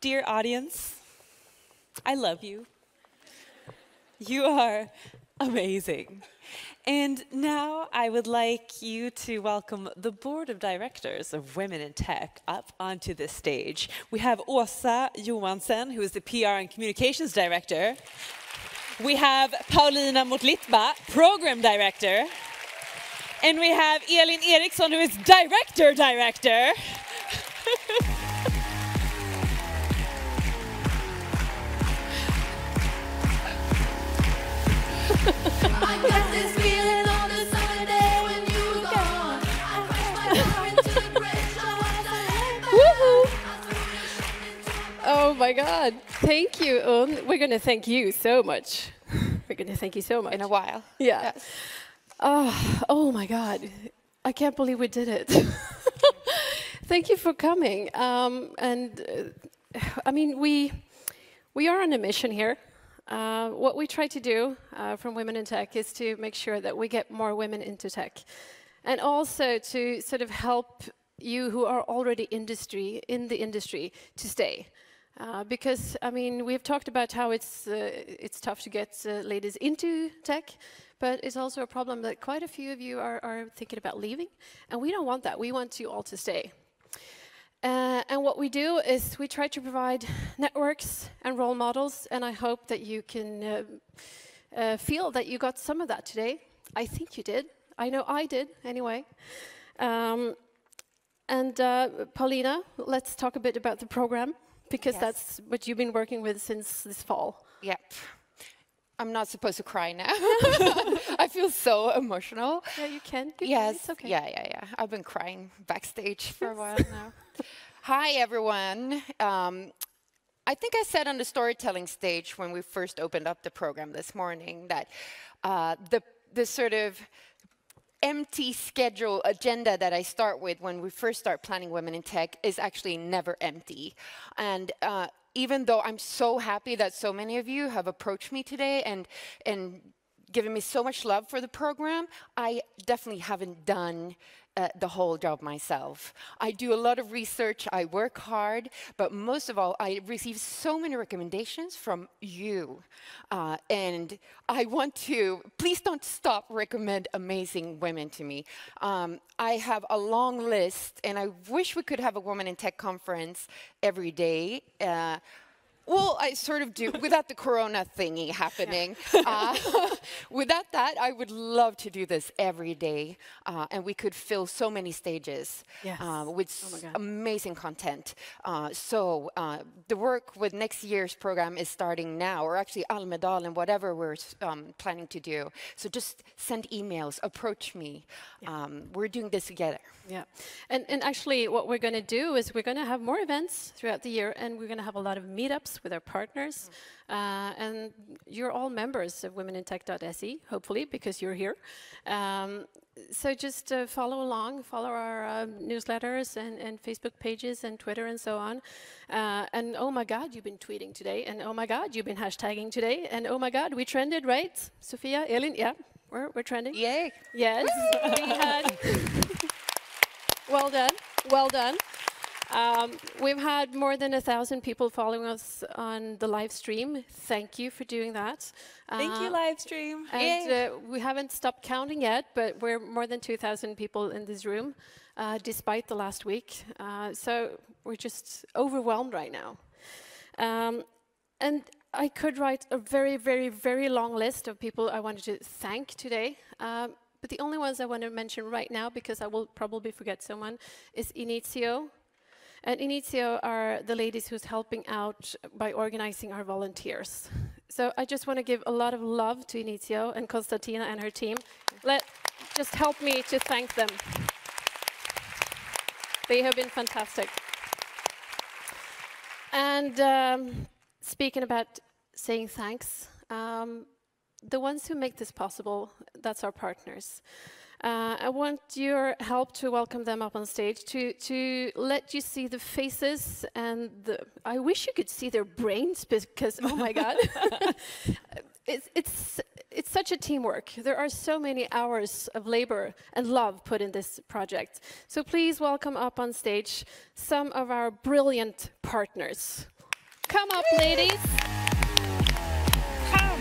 dear audience, I love you. You are amazing. And now I would like you to welcome the board of directors of Women in Tech up onto the stage. We have Åsa Johansen, who is the PR and communications director. We have Paulina Modlitba, program director. And we have Elin Eriksson, who is director director. My God. Thank you, Un. We're going to thank you so much. We're going to thank you so much. in a while. Yeah. Oh, oh my God. I can't believe we did it. Thank you for coming. Um, and uh, I mean, we, we are on a mission here. Uh, what we try to do uh, from Women in Tech is to make sure that we get more women into tech. And also to sort of help you who are already industry in the industry to stay. Uh, because I mean, we've talked about how it's uh, it's tough to get uh, ladies into tech, but it's also a problem that quite a few of you are, are thinking about leaving, and we don't want that. We want you all to stay. Uh, and what we do is we try to provide networks and role models, and I hope that you can uh, feel that you got some of that today. I think you did. I know I did, anyway. Um, and Paulina, let's talk a bit about the program, because Yes. that's what you've been working with since this fall. Yep. I'm not supposed to cry now. I feel so emotional. Yeah, you can. You can, Yes. It's okay. Yeah, yeah, yeah. I've been crying backstage for a while now. Hi, everyone. Um, I think I said on the storytelling stage when we first opened up the program this morning that uh, the the sort of empty schedule agenda that I start with when we first start planning Women in Tech is actually never empty. And uh, even though I'm so happy that so many of you have approached me today and and given me so much love for the program, I definitely haven't done uh, the whole job myself. I do a lot of research, I work hard, but most of all, I receive so many recommendations from you. Uh, and I want to, please don't stop recommend amazing women to me. Um, I have a long list, and I wish we could have a Woman in Tech conference every day. Uh, well, I sort of do without the corona thingy happening. Uh, without that, I would love to do this every day, uh, and we could fill so many stages Yes. uh, with Oh my s- God. amazing content. Uh, so uh, the work with next year's program is starting now, or actually Almedal and whatever we're um, planning to do. So just send emails, approach me. Um, we're doing this together. Yeah, and and actually, what we're going to do is we're going to have more events throughout the year, and we're going to have a lot of meetups with our partners. Uh, and you're all members of WomenInTech.se, hopefully, because you're here. Um, so just uh, follow along, follow our um, newsletters and, and Facebook pages and Twitter and so on. Uh, and oh my God, you've been tweeting today, and oh my God, you've been hashtagging today, and oh my God, we trended, right? Sophia, Elin, yeah, we're we're trending. Yay! Yes, we had. well done, well done. Um, we've had more than a thousand people following us on the live stream. Thank you for doing that. Thank you, Uh, live stream. And uh, we haven't stopped counting yet, but we're more than 2,000 people in this room, uh, despite the last week. Uh, so we're just overwhelmed right now. Um, and I could write a very, very, very long list of people I wanted to thank today. Um, but the only ones I want to mention right now, because I will probably forget someone, is Initio. And Initio are the ladies who's helping out by organizing our volunteers. So I just want to give a lot of love to Initio and Konstantina and her team. Let just help me to thank them. They have been fantastic. And um, speaking about saying thanks, um, the ones who make this possible, that's our partners. Uh, I want your help to welcome them up on stage, to, to let you see the faces and the, I wish you could see their brains because, oh my God. it's, it's, it's such a teamwork. There are so many hours of labor and love put in this project. So please welcome up on stage some of our brilliant partners. Come up, ladies. Come.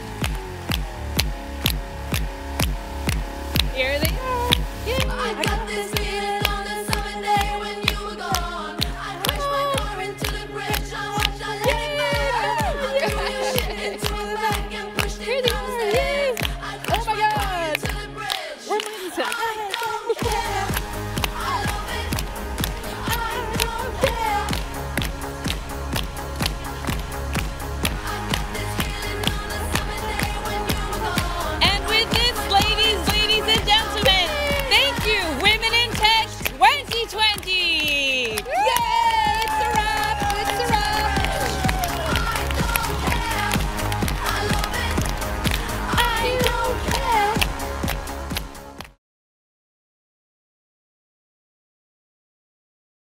Here they.